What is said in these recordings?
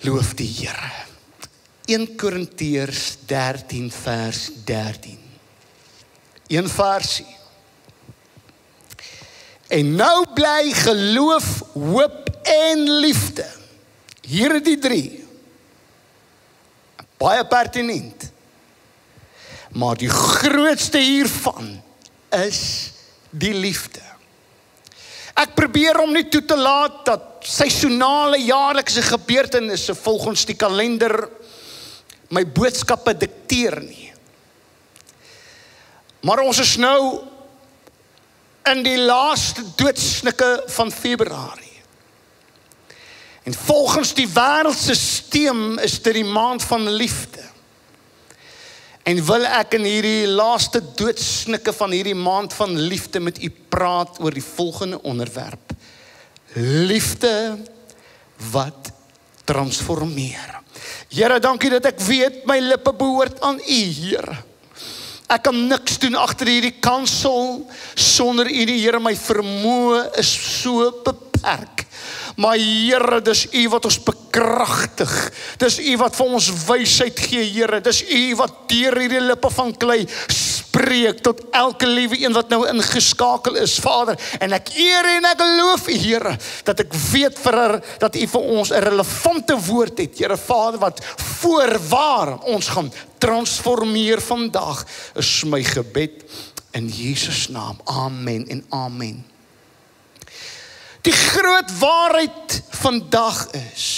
Loof die Here. 1 Korintiërs 13 vers 13. Een versie. En nou bly geloof, hoop en liefde. Hier is die 3. Baie pertinent. Maar die grootste hiervan is die liefde. Ek probeer om nie toe te laat dat seisonale jaarlikse gebeurtenisse volgens die kalender my boodskappe dikteer nie. Maar ons is nou in die laaste doodsnikke van Februarie. En volgens die wêreldstelsel is dit die maand van liefde. En wil ek in hierdie laaste doodsnikke van hierdie maand van liefde met u praat oor die volgende onderwerp. Liefde wat transformeer. Here, dankie dat ek weet my lippe behoort aan u, Here. Ek kan niks doen agter hierdie kansel sonder u, die Here, my vermoë is so beperk. Maar Here, dis U wat ons bekragtig. Dis U wat vir ons wysheid gee, Here. Dis U wat deur hierdie lippe van klei spreek tot elke liewe een wat nou ingeskakel is, Vader. En ek eer en ek loof U, Here, dat ek weet vir her, dat U vir ons 'n relevante woord het, Here Vader, wat voorwaar ons gaan transformeer vandag. Is my gebed in Jesus naam. Amen en amen. Die groot waarheid vandag is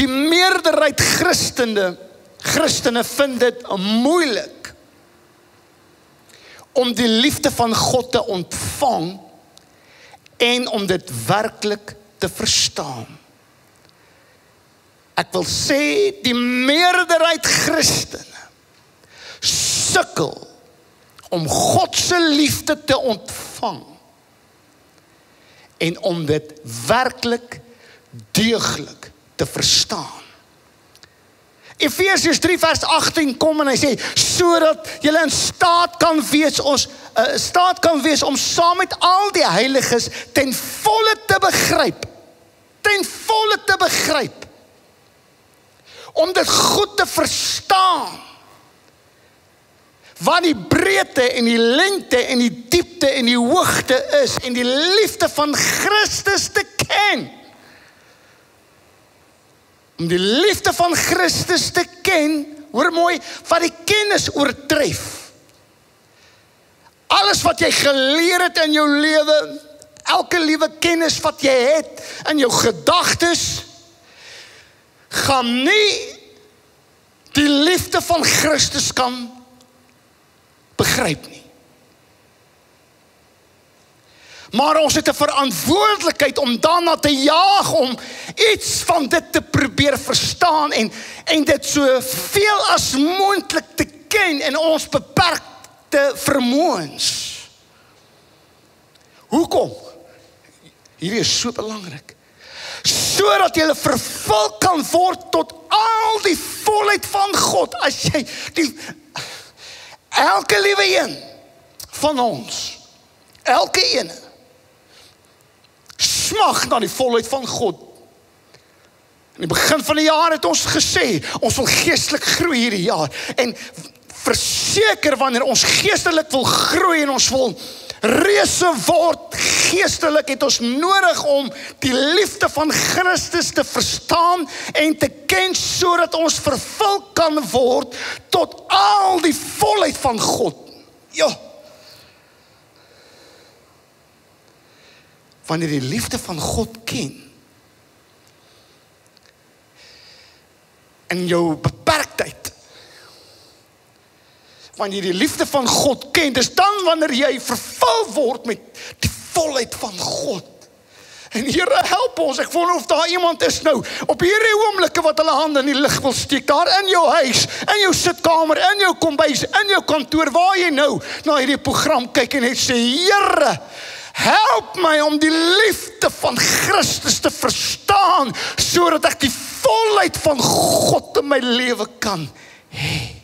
die meerderheid Christene Christene vind dit moeilik om die liefde van God te ontvang en om dit werklik te verstaan. Ek wil sê die meerderheid Christene sukkel om God se liefde te ontvang en om dit werklik deeglik te verstaan. Efesiërs 3 vers 18 kom en hy sê sodat jy in staat kan wees ons uh, staat kan wees om saam met al die heiliges ten volle te begryp ten volle te begryp om dit goed te verstaan wat die breedte en die lengte en die diepte en die hoogte is en die liefde van Christus te ken. Om die liefde van Christus te ken, hoor mooi, wat die kennis oortref. Alles wat jy geleer het in jou lewe, elke liewe kennis wat jy het in jou gedagtes gaan nie die liefde van Christus kan begryp nie. Maar ons het 'n verantwoordelikheid om daarna te jaag om iets van dit te probeer verstaan en en dit so veel as moontlik te ken in ons beperkte vermoëns. Hoekom? Hierdie is so belangrik. Sodat jy vervul kan word tot al die volheid van God as jy die Elke liewe een van ons, elke een smag na die volheid van God. In die begin van die jaar het ons gesê ons wil geestelik groei hierdie jaar en verseker wanneer ons geestelik wil groei en ons wil reuse word geestelik het ons nodig om die liefde van Christus te verstaan en te ken sodat ons vervul kan word tot al die volheid van God. Ja. Wanneer jy die liefde van God ken in jou beperktheid wanneer jy die liefde van God ken, dis dan wanneer jy vervul word met die volheid van God. En Here help ons. Ek wonder of daar iemand is nou op hierdie oomblikke wat hulle hande in die lug wil steek daar in jou huis, in jou sitkamer, in jou kombuis, in jou kantoor waar jy nou na hierdie program kyk en net sê Here, help my om die liefde van Christus te verstaan sodat ek die volheid van God in my lewe kan hê.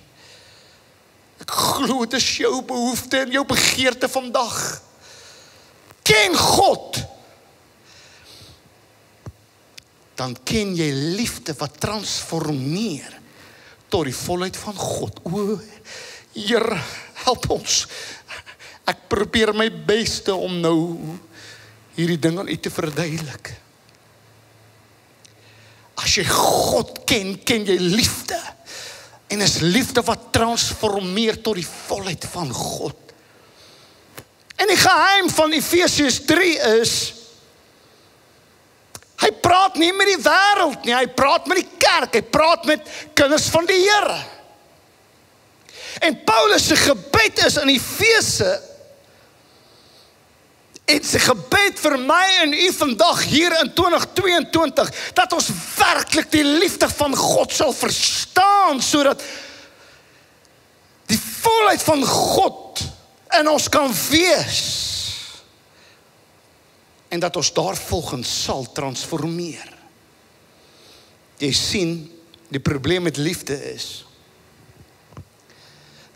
Ek glo dit is jou behoefte en jou begeerte vandag. Ken God dan ken jy liefde wat transformeer tot die volheid van God. O Here, help ons. Ek probeer my beste om nou hierdie ding aan U te verduidelik. As jy God ken, ken jy liefde. En is liefde wat transformeer tot die volheid van God. En die geheim van Efesiërs 3 is hy praat nie met die wêreld nie, hy praat met die kerk, hy praat met kinders van die Here. En Paulus se gebed is in Efese En sy gebed vir my en u vandag hier in 2022 dat ons werklik die liefde van God sal verstaan sodat die volheid van God in ons kan wees en dat ons daarvolgens sal transformeer. Jy sien, die probleem met liefde is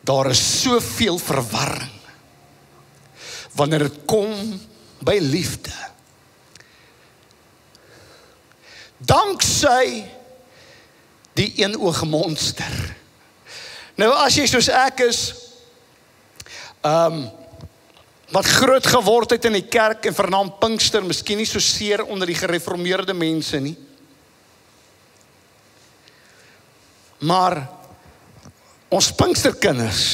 daar is soveel verwarring wanneer dit kom by liefde. Danksy die eenoog monster. Nou as jy soos ek is ehm um, wat groot geword het in die kerk en vernaam Pinkster, miskien nie so seer onder die gereformeerde mense nie. Maar ons Pinksterkinders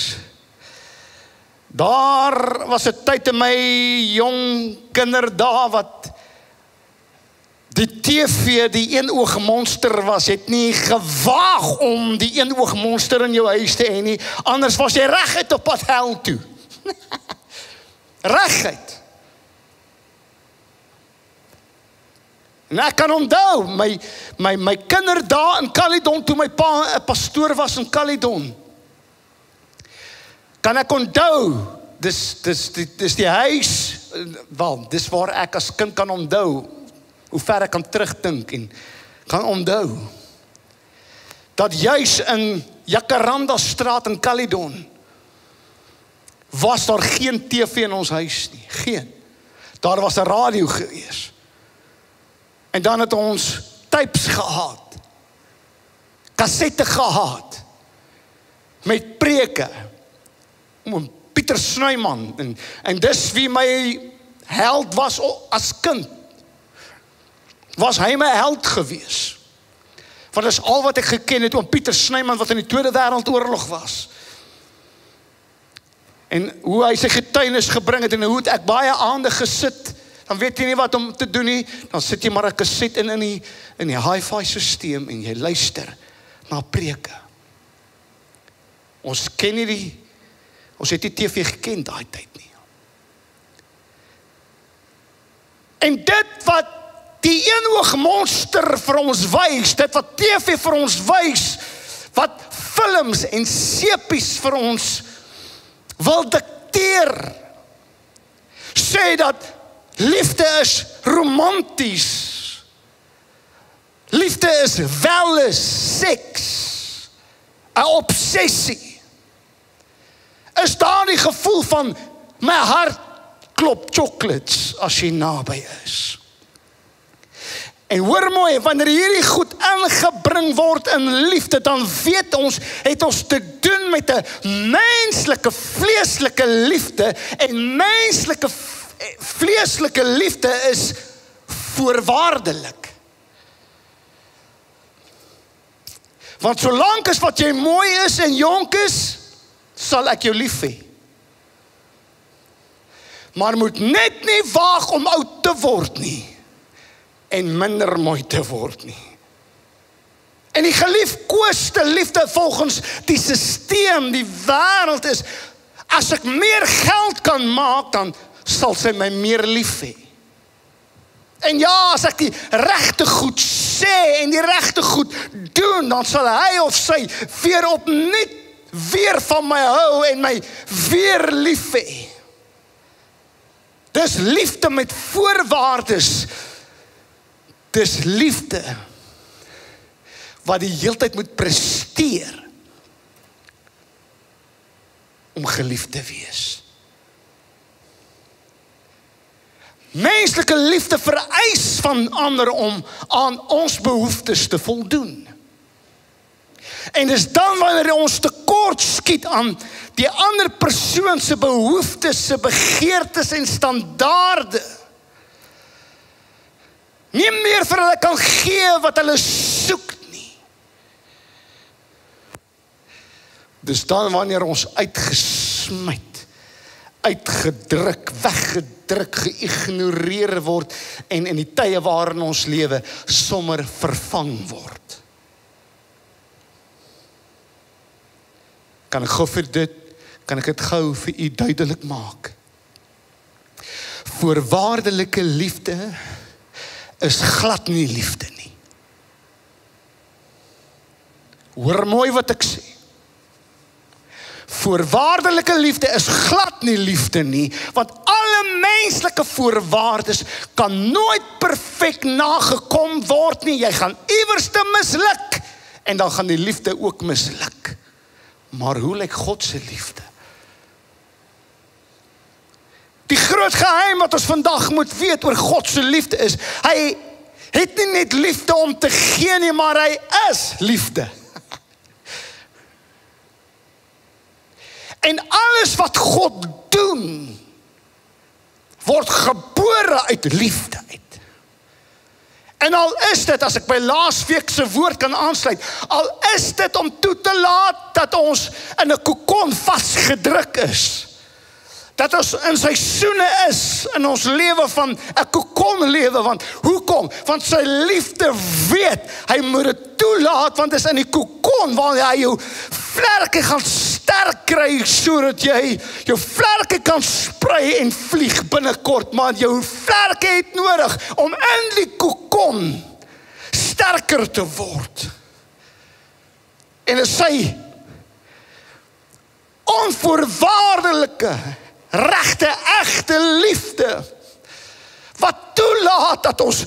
Daar was 'n tyd in my jong kinderdae wat die TV die eenoog monster was. Het nie gewaag om die eenoog monster in jou huis te hê nie. Anders was jy reguit op pad hel toe. reguit. En ek kan onthou my my my kinderdae in Caledon toe my pa 'n pastoor was in Caledon. Kan ek onthou? Dis dis dis, dis die huis wel, dis waar ek as kind kan onthou hoe ver ek kan terugdink en kan onthou dat juis in Jacaranda straat in Caledon was daar geen TV in ons huis nie, geen. Daar was 'n radio gewees. En dan het ons tapes gehad. Kassette gehad met preke om Pieter Snyman en en dis wie my held was as kind. Was hy my held gewees? Want dis al wat ek geken het oom Pieter Snyman wat in die Tweede Wêreldoorlog was. En hoe hy sy getuienis gebring het en hoe het ek baie aande gesit, dan weet jy nie wat om te doen nie, dan sit jy maar 'n kaset in in die in die hi-fi stelsel en jy luister na preke. Ons ken nie die Ons het nie TV geken daai tyd nie. En dit wat die eenoog monster vir ons wys, dit wat TV vir ons wys, wat films en sepies vir ons wil dikteer sê dat liefde is romanties. Liefde is wel is seks. 'n obsessie is daar die gevoel van my hart klop chocolates as jy naby is. En hoor mooi, wanneer hierdie goed ingebring word in liefde, dan weet ons het ons te doen met 'n menslike vleeslike liefde en menslike vleeslike liefde is voorwaardelik. Want solank as wat jy mooi is en jonk is, sal ek jou lief hê. Maar moet net nie waag om oud te word nie en minder mooi te word nie. En die geliefkoeste liefde volgens die stelsel, die wêreld is as ek meer geld kan maak dan sal sy my meer lief hê. En ja, as ek die regte goed sê en die regte goed doen, dan sal hy of sy weer opnuut weer van my hou en my weer lief hê. Dis liefde met voorwaardes. Dis liefde wat die heeltyd moet presteer om geliefd te wees. Menslike liefde vereis van ander om aan ons behoeftes te voldoen. En dis dan wanneer ons tekort skiet aan die ander persoon se behoeftes, se begeertes en standaarde. Nie meer vir hulle kan gee wat hulle soek nie. Dis dan wanneer ons uitgesmy uitgedruk, weggedruk, geïgnoreer word en in die tye waarin ons lewe sommer vervang word. Kan ek gou vir dit kan ek dit gou vir u duidelik maak? Voorwaardelike liefde is glad nie liefde nie. Hoor mooi wat ek sê. Voorwaardelike liefde is glad nie liefde nie, want alle menslike voorwaardes kan nooit perfek nagekom word nie. Jy gaan iewers te misluk en dan gaan die liefde ook misluk. Maar hoe lyk God se liefde? Die groot geheim wat ons vandag moet weet oor God se liefde is, hy het nie net liefde om te gee nie, maar hy is liefde. En alles wat God doen word gebore uit liefde. En al is dit as ek by laasweek se woord kan aansluit, al is dit om toe te laat dat ons in 'n kokon vasgedruk is dat ons in seisoene is in ons lewe van 'n kokon lewe want hoekom? Want sy liefde weet hy moet dit toelaat want dit is in die kokon waar hy jou vlerke gaan sterk kry sodat jy jou vlerke kan sprei en vlieg binnekort maar jou vlerke het nodig om in die kokon sterker te word. En dit sê onvoorwaardelike regte egte liefde wat toelaat dat ons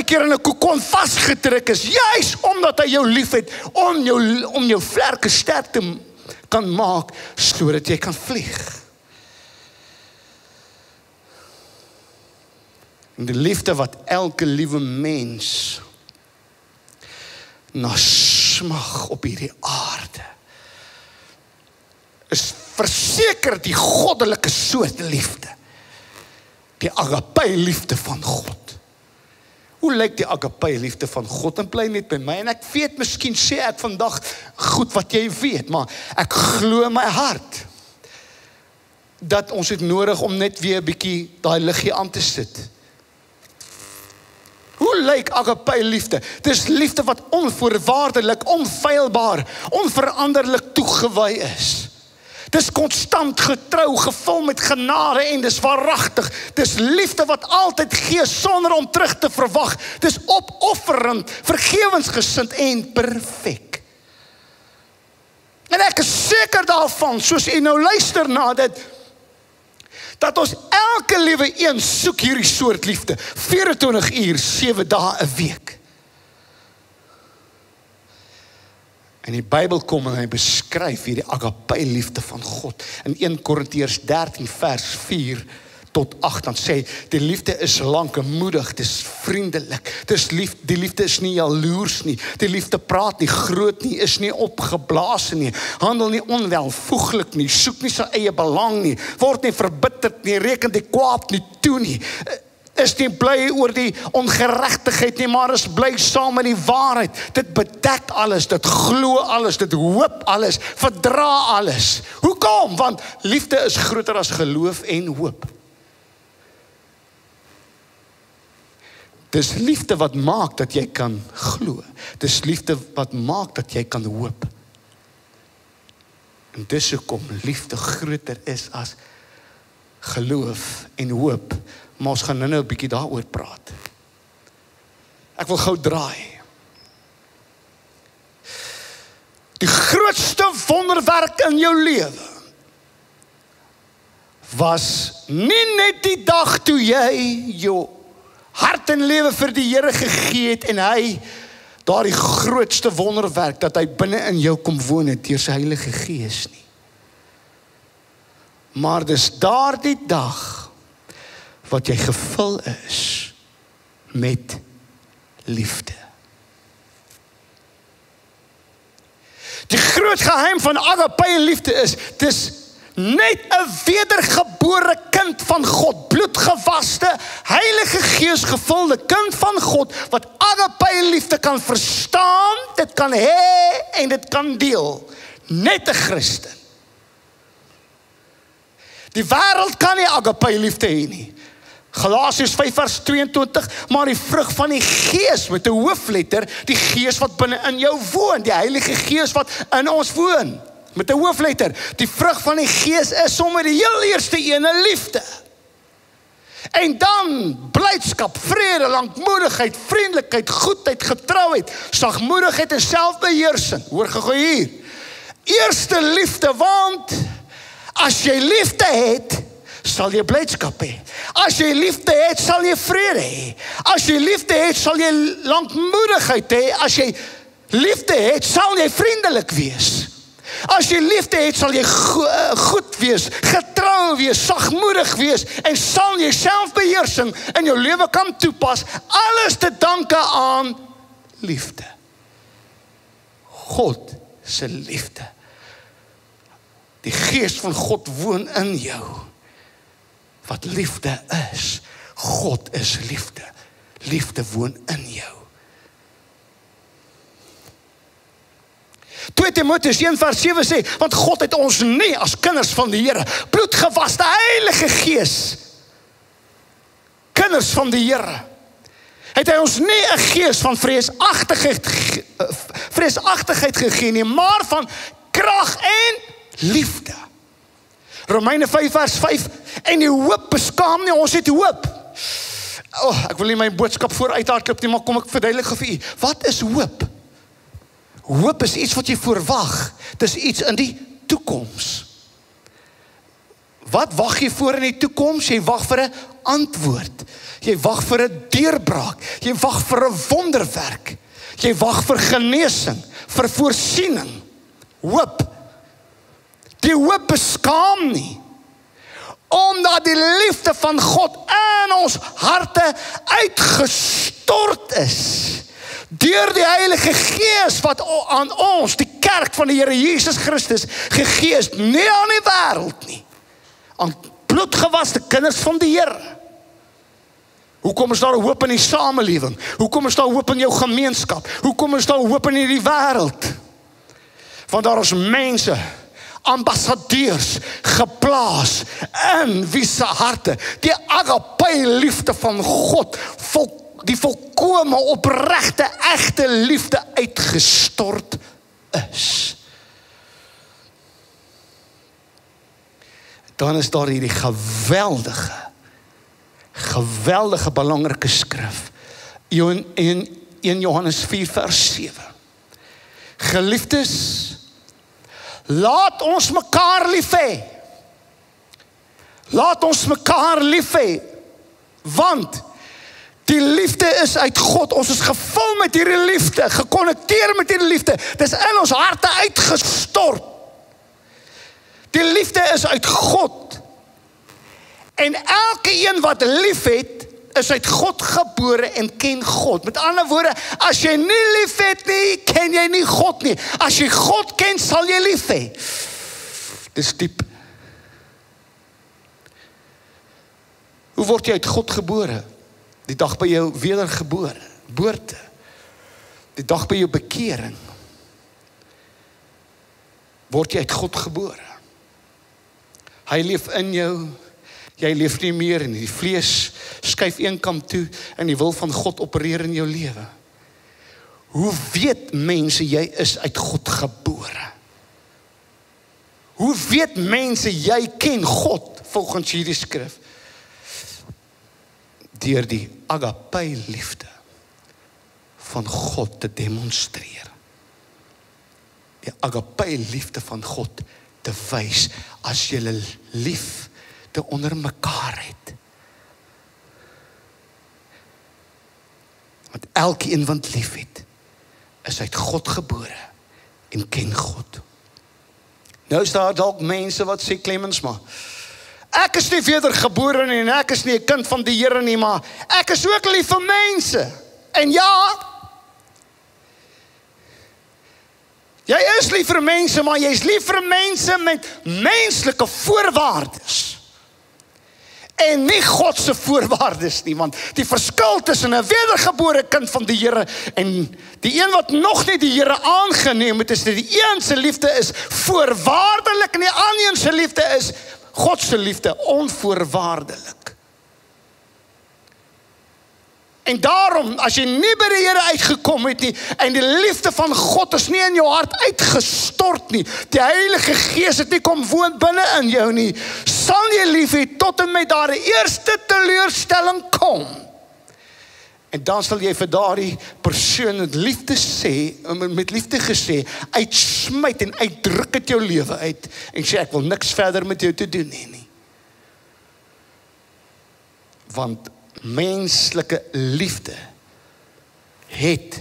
baie keer in 'n kokon vasgedruk is juis omdat hy jou liefhet om jou om jou vlerke sterk te kan maak sodat jy kan vlieg. En die liefde wat elke liewe mens na smag op hierdie aarde is verseker die goddelike soort liefde. Die agape liefde van God. Hoe lyk die agape liefde van God? En bly net by my en ek weet miskien sê ek vandag goed wat jy weet, maar ek glo my hart dat ons het nodig om net weer 'n bietjie daai liggie aan te sit. Hoe lyk agape liefde? Dis liefde wat onvoorwaardelik, onfeilbaar, onveranderlik toegewy is. Dis konstant getrou, gevul met genade en dis waaragtig. Dis liefde wat altyd gee sonder om terug te verwag. Dis opofferend, vergewensgesind en perfek. En ek is seker daarvan, soos u nou luister na dit, dat ons elke liewe een soek hierdie soort liefde. 24 uur, 7 dae 'n week. En die Bybel kom en hy beskryf hierdie agape liefde van God. In 1 Korintiërs 13 vers 4 tot 8 dan sê die liefde is lankmoedig, dis vriendelik. Dis lief, die liefde is nie jaloers nie. Die liefde praat nie groot nie, is nie opgeblaas nie, handel nie onwelvoeglik nie, soek nie sy eie belang nie, word nie verbitterd nie, reken die kwaad nie toe nie is nie bly oor die ongeregtigheid nie, maar is bly saam met die waarheid. Dit bedek alles, dit glo alles, dit hoop alles, verdra alles. Hoekom? Want liefde is groter as geloof en hoop. Dis liefde wat maak dat jy kan glo. Dis liefde wat maak dat jy kan hoop. En dis hoekom liefde groter is as geloof en hoop maar ons gaan nou-nou 'n bietjie daaroor praat. Ek wil gou draai. Die grootste wonderwerk in jou lewe was nie net die dag toe jy jou hart en lewe vir die Here gegee het en hy daardie grootste wonderwerk dat hy binne in jou kom woon het deur sy Heilige Gees nie. Maar dis daardie dag wat jy gevul is met liefde. Die groot geheim van agape liefde is dis net 'n wedergebore kind van God, bloedgewaste, Heilige Gees gevulde kind van God wat agape liefde kan verstaan, dit kan hê en dit kan deel. Net 'n Christen. Die wêreld kan nie agape liefde hê nie. Galasiërs 5 vers 22, maar die vrug van die Gees met 'n hoofletter, die Gees wat binne in jou woon, die Heilige Gees wat in ons woon met 'n hoofletter. Die vrug van die Gees is sommer die heel eerste een, liefde. En dan blydskap, vrede, lankmoedigheid, vriendelikheid, goedheid, getrouheid, sagmoedigheid en selfbeheersing. Hoor gou hier. Eerste liefde want as jy liefde het, sal jy blydskap hê. As jy liefde het, sal jy vrede hê. As jy liefde het, sal jy lankmoedigheid hê. As jy liefde het, sal jy vriendelik wees. As jy liefde het, sal jy go eh, goed wees, getrou wees, sagmoedig wees en sal jy selfbeheersing in jou lewe kan toepas, alles te danke aan liefde. God se liefde. Die gees van God woon in jou wat liefde is. God is liefde. Liefde woon in jou. 2 Timoteus 1:7 sê, want God het ons nie as kinders van die Here, bloedgewaste Heilige Gees kinders van die Here. Het hy ons nie 'n gees van vreesagtigheid vreesagtigheid gegee nie, maar van krag en liefde. Romeine 5 vers 5 en die hoop beskaam nie ons het hoop. O, oh, ek wil nie my boodskap vooruit hardloop nie, maar kom ek verduidelik vir u. Wat is hoop? Hoop is iets wat jy verwag. Dis iets in die toekoms. Wat wag jy voor in die toekoms? Jy wag vir 'n antwoord. Jy wag vir 'n deurbraak. Jy wag vir 'n wonderwerk. Jy wag vir genesing, vir voorsiening. Hoop Die hoop beskaam nie. Omdat die liefde van God in ons harte uitgestort is deur die Heilige Gees wat aan ons, die kerk van die Here Jesus Christus gegee is, nie aan die wêreld nie. Aan bloedgewaste kinders van die Here. Hoekom is daar hoop in die samelewing? Hoekom is daar hoop in jou gemeenskap? Hoekom is daar hoop in hierdie wêreld? Want daar is mense ambassadeurs geplaas in wie se harte. Die agape liefde van God vol die volkomme opregte egte liefde uitgestort is. Dan is daar hierdie geweldige geweldige belangrike skrif. In in 1 Johannes 4 vers 7 geliefdes Laat ons mekaar lief hê. Laat ons mekaar lief hê. Want die liefde is uit God. Ons is gevul met hierdie liefde, gekonnekteer met hierdie liefde. Dis in ons harte uitgestort. Die liefde is uit God. En elke een wat liefhet, is uit God gebore en ken God. Met ander woorde, as jy nie liefhet nie, ken jy nie God nie. As jy God ken, sal jy lief hê. Dis diep. Hoe word jy uit God gebore? Die dag by jou wedergebore, geboorte. Die dag by jou bekering. Word jy uit God gebore? Hy leef in jou jy leef nie meer in die vlees skuif een kant toe en die wil van God opereer in jou lewe. Hoe weet mense jy is uit God gebore? Hoe weet mense jy ken God volgens hierdie skrif? Deur die agape liefde van God te demonstreer. Die agape liefde van God te wys as jy lief te onder mekaar het. Want elkeen wat liefhet is uit God gebore en ken God. Nou is daar dalk mense wat sê Clemens maar Ek is nie wedergebore nie en ek is nie 'n kind van die Here nie, maar ek is ook lief vir mense. En ja, jy is lief vir mense, maar jy's lief vir mense met menslike voorwaardes en nie God se voorwaardes nie want die verskil tussen 'n wedergebore kind van die Here en die een wat nog nie die Here aangeneem het is dat die een se liefde is voorwaardelik en die ander een se liefde is God se liefde onvoorwaardelik. En daarom as jy nie by die Here uitgekom het nie en die liefde van God is nie in jou hart uitgestort nie. Die Heilige Gees het nie kom woon binne in jou nie. Sal jy lief hê tot en met daardie eerste teleurstelling kom. En dan sal jy vir daardie persoon met liefde sê, met liefde gesê, uitsmyt en uitdruk dit jou lewe uit en sê ek wil niks verder met jou te doen hê nie. Want menslike liefde het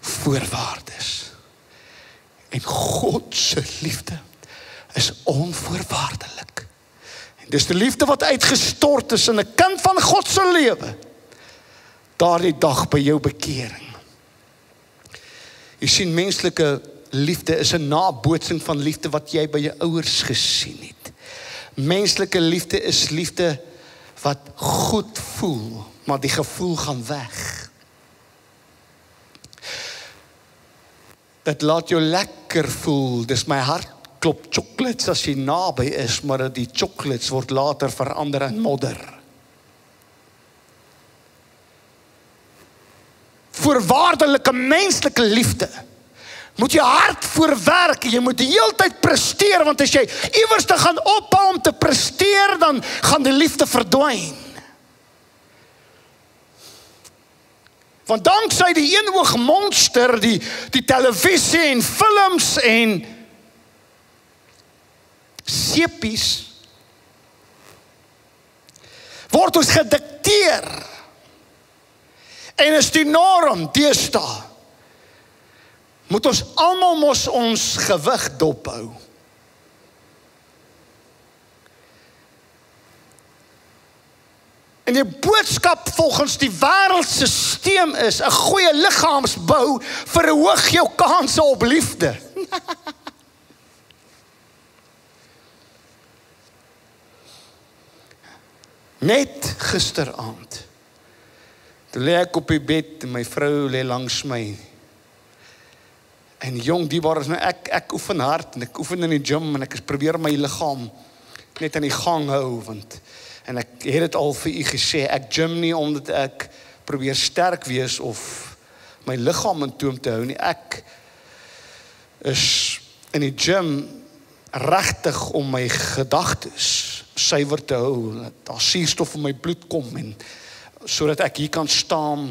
voorwaardes. En God se liefde is onvoorwaardelik. En dis die liefde wat uitgestort is in 'n kind van God se lewe. Daardie dag by jou bekering. Jy sien menslike liefde is 'n nabootsing van liefde wat jy by jou ouers gesien het. Menslike liefde is liefde wat goed voel, maar die gevoel gaan weg. Dit laat jou lekker voel. Dis my hart klop chocolates as jy naby is, maar die chocolates word later verander in modder. Voorwaardelike menslike liefde moet jy hard voorwerk. Jy moet die hele tyd presteer want as jy iewers te gaan ophou om te presteer, dan gaan die liefde verdwyn. Want danksy die eenoog monster, die die televisie en films en sepies word ons gedikteer. En is die norm deesdae moet ons almal mos ons gewig dophou. En die boodskap volgens die wêreldstelsel is 'n goeie liggaamsbou verhoog jou kanse op liefde. Net gisteraand. Toe lê ek op die bed en my vrou lê langs my En jong, die waar is nou ek ek oefen hard en ek oefen in die gym en ek probeer my liggaam net aan die gang hou want en ek het dit al vir u gesê, ek gym nie omdat ek probeer sterk wees of my liggaam in toom te hou nie. Ek is in die gym regtig om my gedagtes suiwer te hou, dat daar suurstof in my bloed kom en sodat ek hier kan staan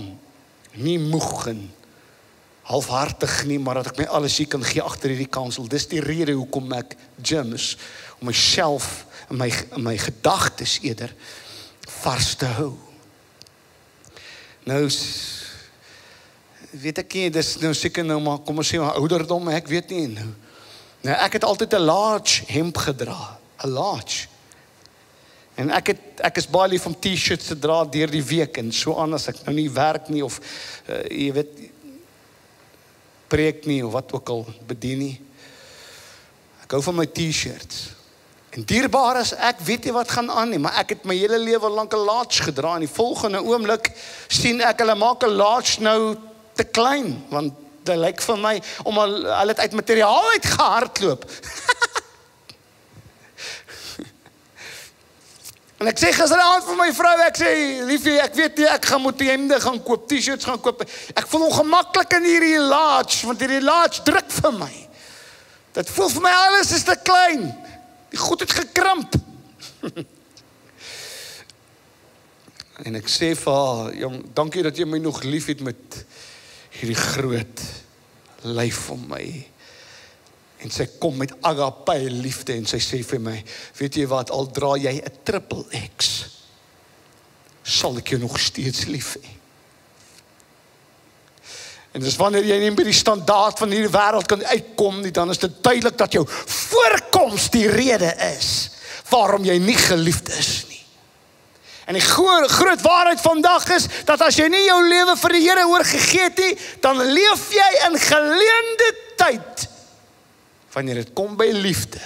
nie moeg en halfhartig nie, maar dat ek my alles hier kan gee agter hierdie kansel. Dis die rede hoekom ek gyms om myself en my my gedagtes eerder vars te hou. Nou weet ek nie, dis nou seker nou maar kom ons sê maar ouderdom, ek weet nie nou. Nou ek het altyd 'n large hemp gedra, 'n large. En ek het ek is baie lief om T-shirts te dra deur die week en so aan as ek nou nie werk nie of uh, jy weet preek nie of wat ook al bedien nie. Ek hou van my T-shirts. En dierbaar is ek weet nie wat gaan aan nie, maar ek het my hele lewe lank 'n large gedra en die volgende oomblik sien ek hulle maak 'n large nou te klein want dit lyk vir my om hulle het uit materiaal uit gehardloop. En ek sê gisteraand vir my vrou, ek sê liefie, ek weet nie ek gaan moet hemde gaan koop, T-shirts gaan koop. Ek voel ongemaklik in hierdie large want hierdie large druk vir my. Dit voel vir my alles is te klein. Die goed het gekrimp. en ek sê vir haar, jong, dankie dat jy my nog liefhet met hierdie groot lyf om my en sy kom met agape liefde en sy sê vir my weet jy wat al dra jy 'n triple X sal ek jou nog steeds lief hê En dis wanneer jy nie by die standaard van hierdie wêreld kan uitkom nie, dan is dit duidelik dat jou voorkoms die rede is waarom jy nie geliefd is nie. En die groot, groot waarheid vandag is dat as jy nie jou lewe vir die Here oorgegee het nie, dan leef jy in geleende tyd wanneer dit kom by liefde.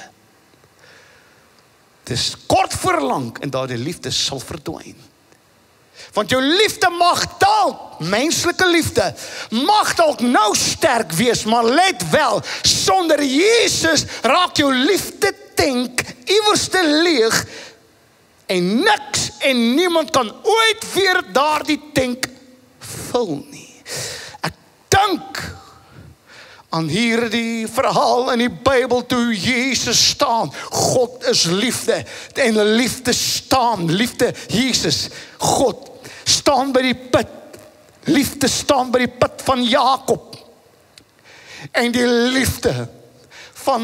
Dis kort voor lank en daardie liefde sal verdwyn. Want jou liefde mag dalk menslike liefde mag dalk nou sterk wees, maar let wel, sonder Jesus raak jou liefde tank iewers te leeg en niks en niemand kan ooit weer daardie tank vul nie. Ek dink aan hierdie verhaal in die Bybel toe Jesus staan. God is liefde en liefde staan, liefde Jesus, God staan by die put. Liefde staan by die put van Jakob. En die liefde van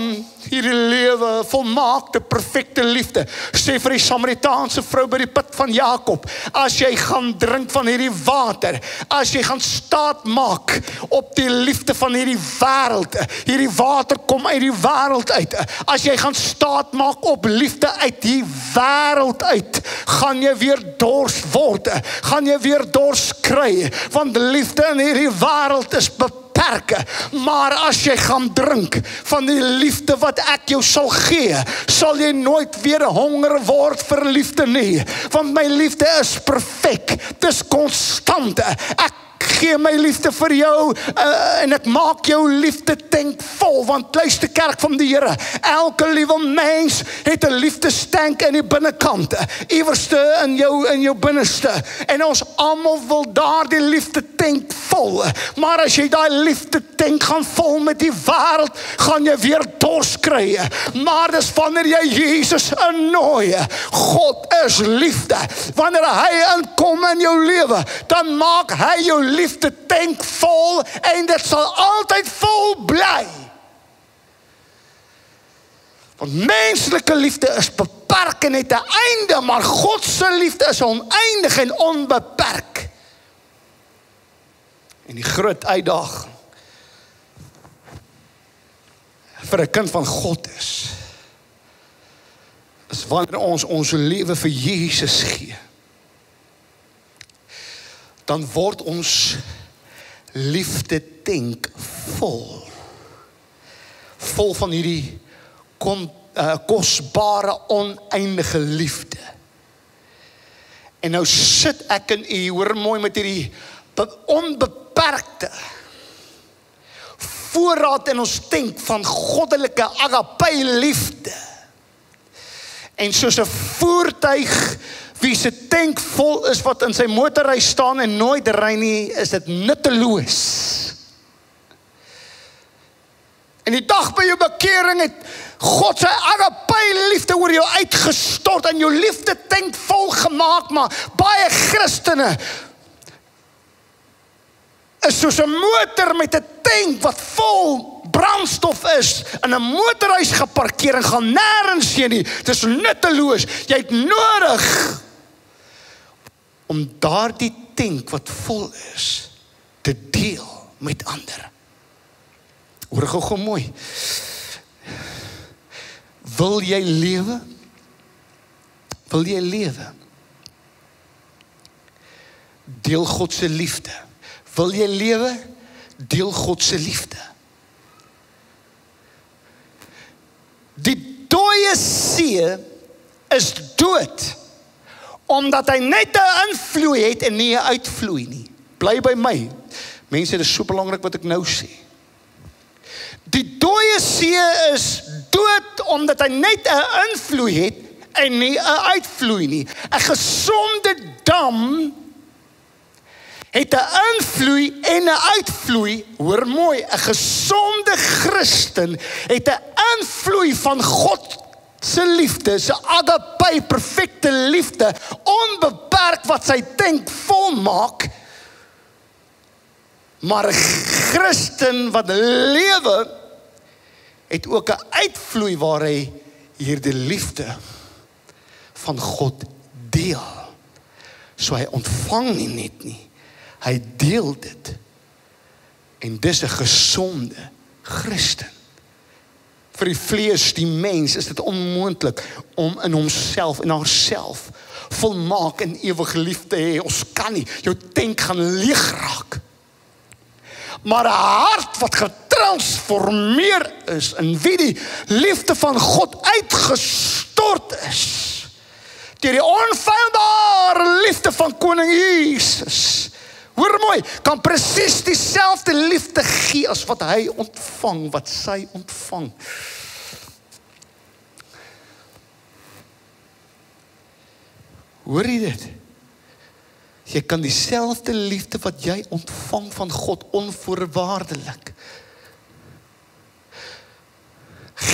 hierdie lewe, volmaakte perfekte liefde. Sê vir die Samaritaanse vrou by die put van Jakob, as jy gaan drink van hierdie water, as jy gaan staat maak op die liefde van hierdie wêreld, hierdie water kom uit die wêreld uit. As jy gaan staat maak op liefde uit die wêreld uit, gaan jy weer dors word. Gaan jy weer dors kry, want liefde in hierdie wêreld is beperk beperke. Maar as jy gaan drink van die liefde wat ek jou sal gee, sal jy nooit weer honger word vir liefde nie, want my liefde is perfek. Dis konstant. Ek gee my liefde vir jou uh, en ek maak jou liefde tank vol want luister kerk van die Here elke liewe mens het 'n liefdestank in die binnekant iewerste in jou in jou binneste en ons almal wil daardie liefde tank vol maar as jy daai liefde tank gaan vol met die wêreld gaan jy weer dors kry maar dis wanneer jy Jesus innooi God is liefde wanneer hy inkom in jou lewe dan maak hy jou liefde tank vol en dit sal altyd vol bly. Want menslike liefde is beperk en het 'n einde, maar God se liefde is oneindig en onbeperk. En die groot uitdaging vir 'n kind van God is is wanneer ons ons lewe vir Jesus gee dan word ons liefde tank vol. Vol van hierdie kom uh, kosbare oneindige liefde. En nou sit ek in u hoor mooi met hierdie onbeperkte voorraad in ons tank van goddelike agape liefde. En soos 'n voertuig wie se tank vol is wat in sy motorry staan en nooit ry nie, is dit nutteloos. En die dag by jou bekering het God se agape liefde oor jou uitgestort en jou liefde tank vol gemaak, maar baie Christene is soos 'n motor met 'n tank wat vol brandstof is in 'n motorhuis geparkeer en gaan nêrens heen nie. Dit is nutteloos. Jy het nodig om daardie tank wat vol is te deel met ander. Hoor gou gou mooi. Wil jy lewe? Wil jy lewe? Deel God se liefde. Wil jy lewe? Deel God se liefde. Die dooie see is dood omdat hy net 'n invloei het en nie 'n uitvloei nie. Bly by my. Mense, dit is so belangrik wat ek nou sê. Die dooie see is dood omdat hy net 'n invloei het en nie 'n uitvloei nie. 'n Gesonde dam het 'n invloei en 'n uitvloei. Hoor mooi, 'n gesonde Christen het 'n invloei van God se liefde, se agape perfekte liefde, onbeperk wat sy tank vol maak. Maar 'n Christen wat lewe het ook 'n uitvloei waar hy hierdie liefde van God deel. So hy ontvang nie net nie, hy deel dit. En dis 'n gesonde Christen vir die vlees, die mens, is dit onmoontlik om in homself en haarself volmaak en ewige liefde hê. Ons kan nie. Jou tank gaan leeg raak. Maar 'n hart wat getransformeer is in wie die liefde van God uitgestort is. Deur die onfeilbare liefde van koning Jesus. Hoor mooi, kan presies dieselfde liefde gee as wat hy ontvang, wat sy ontvang. Hoor jy dit? Jy kan dieselfde liefde wat jy ontvang van God onvoorwaardelik.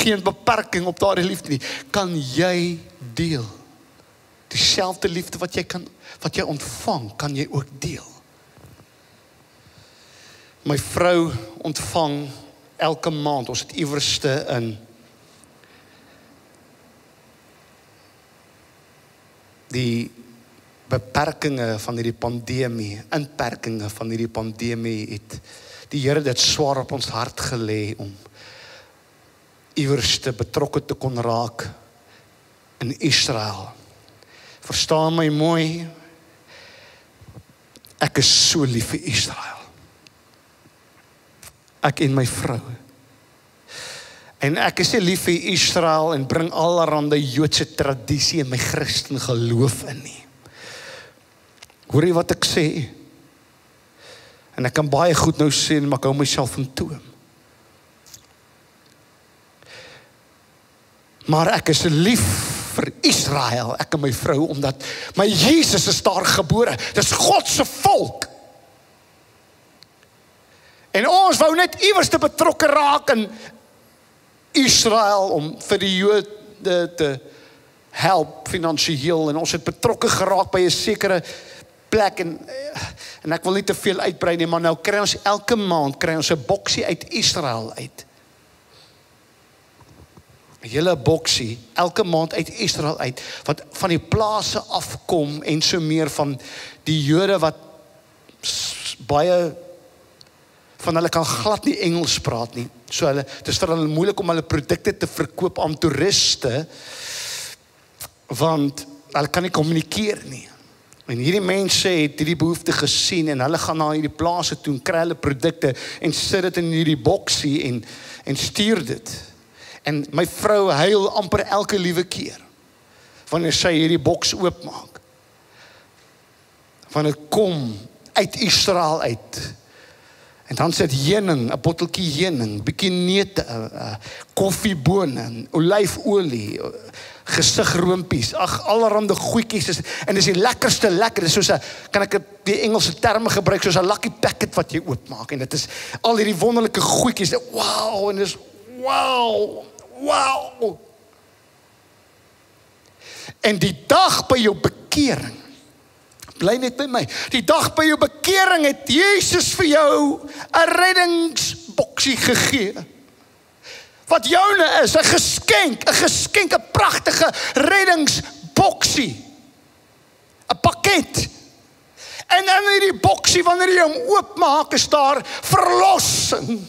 Geen beperking op daardie liefde nie, kan jy deel. Dieselfde liefde wat jy kan wat jy ontvang, kan jy ook deel. My vrou ontvang elke maand, ons het iewerste in die beperkings van hierdie pandemie, inperkings van hierdie pandemie het die Here dit swaar op ons hart gelê om iewers te betrokke te kon raak in Israel. Verstaan my mooi. Ek is so lief vir Israel. Ek en my vrou. En ek is lief vir Israel en bring allerlei Joodse tradisie en my Christen geloof in nie. Hoor jy wat ek sê? En ek kan baie goed nou sê, maar ek hou myself in toom. Maar ek is lief vir Israel, ek en my vrou omdat my Jesus is daar gebore. Dis God se volk. En ons wou net iewers te betrokke raak in Israel om vir die Jode te help finansiëel en ons het betrokke geraak by 'n sekere plek en en ek wil nie te veel uitbrei nie, maar nou kry ons elke maand kry ons 'n boksie uit Israel uit. 'n Hele boksie elke maand uit Israel uit wat van die plase afkom en so meer van die Jode wat baie van hulle kan glad nie Engels praat nie. So hulle dis vir hulle moeilik om hulle produkte te verkoop aan toeriste want hulle kan nie kommunikeer nie. En hierdie mense het hierdie behoefte gesien en hulle gaan na hierdie plase toe en kry hulle produkte en sit dit in hierdie boksie en en stuur dit. En my vrou huil amper elke liewe keer wanneer sy hierdie boks oopmaak. Wanneer dit kom uit Israel uit. En dan sit heuning, 'n botteltjie heuning, bietjie neute, uh, uh, koffiebone, olyfolie, uh, gesigroompies. Ag, allerhande goedjies is en dis die lekkerste lekker. Dis soos 'n kan ek die Engelse terme gebruik soos 'n lucky packet wat jy oopmaak en dit is al hierdie wonderlike goedjies. Wow, en dis wow. Wow. En die dag by jou bekering bly net by my. Die dag by jou bekering het Jesus vir jou 'n reddingsboksie gegee. Wat joune is, 'n geskenk, 'n geskenk, 'n pragtige reddingsboksie. 'n Pakket. En in hierdie boksie wanneer jy hom oopmaak, is daar verlossing.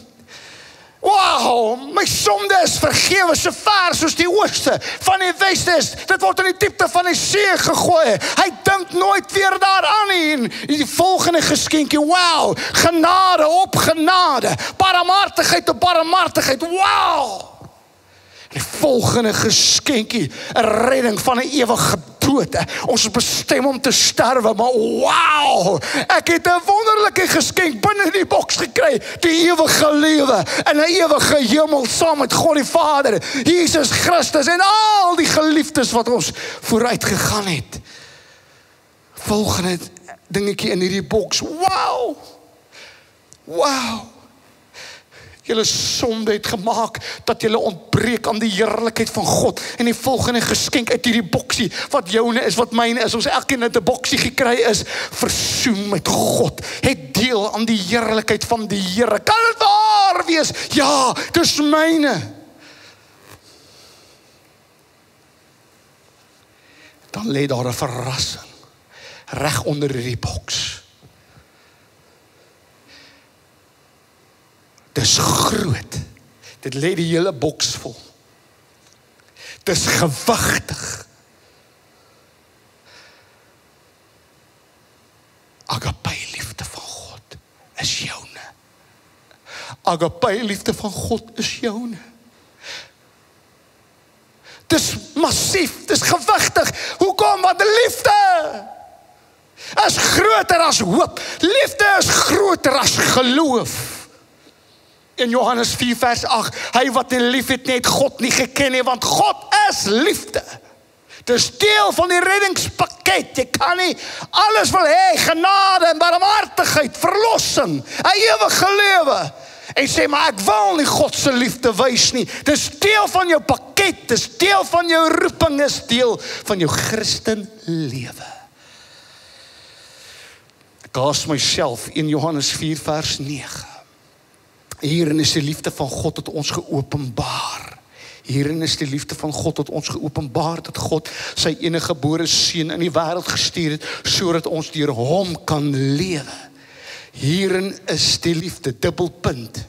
Wow, my sonde is vergewe so ver soos die ooste van die weste is. Dit word in die diepte van die see gegooi. Hy dink nooit weer daaraan nie. En die volgende geskenkie, wow, genade op genade, barmhartigheid op barmhartigheid. Wow. Die volgende geskenkie, 'n redding van 'n ewige dood. Ons is bestem om te sterwe, maar wow! Ek het 'n wonderlike geskenk binne die boks gekry, die ewige lewe en 'n ewige hemel saam met God die Vader, Jesus Christus en al die geliefdes wat ons vooruit gegaan het. Volgende dingetjie in hierdie boks. Wow! Wow! Julle sonde het gemaak dat julle ontbreek aan die heerlikheid van God en die volgende geskenk uit hierdie boksie wat joune is wat myne is ons elkeen het 'n boksie gekry is versoen met God. Het deel aan die heerlikheid van die Here. Kan dit waar wees? Ja dis myne. Dan lê daar 'n verrassing reg onder hierdie boks Dis groot. Dit lê die hele boks vol. Dis gewigtig. Agape liefde van God is joune. Agape liefde van God is joune. Dis massief, dis gewigtig. Hoekom? Want liefde is groter as hoop. Liefde is groter as geloof. In Johannes 4 vers 8, hy wat nie liefhet net God nie geken nie, want God is liefde. Dis deel van die reddingspakket. Jy kan nie alles wil hê, genade en barmhartigheid, verlossing, 'n ewige lewe. En sê maar ek wil nie God se liefde wys nie. Dis deel van jou pakket, dis deel van jou roeping, is deel van jou Christen lewe. Ek gaas myself in Johannes 4 vers 9. Hierin is die liefde van God tot ons geopenbaar. Hierin is die liefde van God tot ons geopenbaar dat God sy enige gebore seun in die wêreld gestuur het sodat ons deur hom kan lewe. Hierin is die liefde dubbelpunt.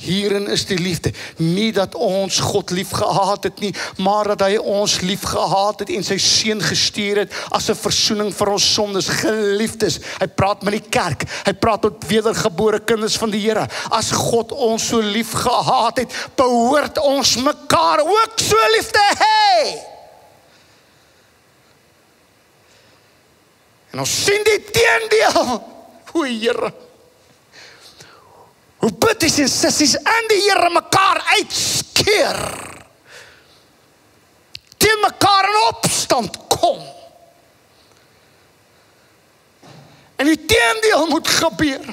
Hierin is die liefde. Nie dat ons God liefgehad het nie, maar dat hy ons liefgehad het en sy seun gestuur het as 'n verzoening vir ons sondes. Geliefdes, hy praat met die kerk. Hy praat tot wedergebore kinders van die Here. As God ons so liefgehad het, behoort ons mekaar ook so lief te hê. En ons sien die teendeel. O Here. Hoe boeties en sissies in die Here mekaar uitskeer. Teen mekaar in opstand kom. En die teendeel moet gebeur.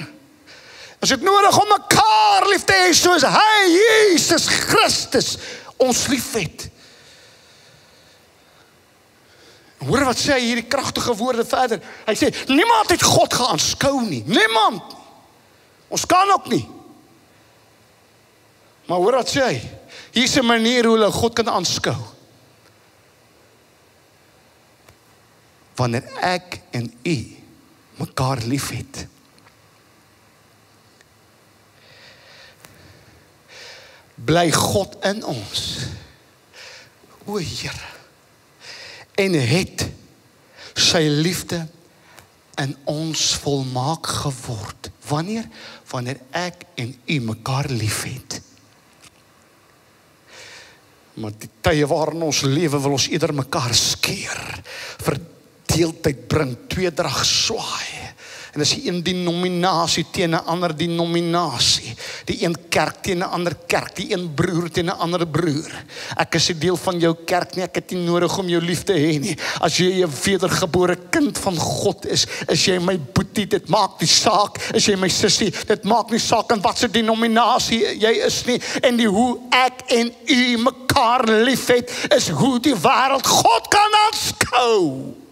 As dit nodig om mekaar lief te hê soos hy Jesus Christus ons liefhet. Hoor wat sê hy hierdie kragtige woorde verder. Hy sê niemand het God geaanskou nie. Niemand. Ons kan ook nie. Maar hoor wat sê hy? Hier's 'n manier hoe hulle God kan aanskou. Wanneer ek en u mekaar liefhet. Bly God in ons. O Here. En het sy liefde in ons volmaak geword. Wanneer? Wanneer ek en u mekaar liefhet. Maar die tye waarin ons lewe wil ons eerder mekaar skeer. Verdeeldheid bring tweedrag swaai. En as die een denominasie teen 'n ander denominasie, die een kerk teen 'n ander kerk, die een broer teen 'n ander broer. Ek is 'n deel van jou kerk nie, ek het nie nodig om jou lief te hê nie. As jy 'n wedergebore kind van God is, is jy my boetie, dit maak nie saak as jy my sussie, dit maak nie saak in watter denominasie jy is nie en die hoe ek en u mekaar liefhet is hoe die wêreld God kan aanskou.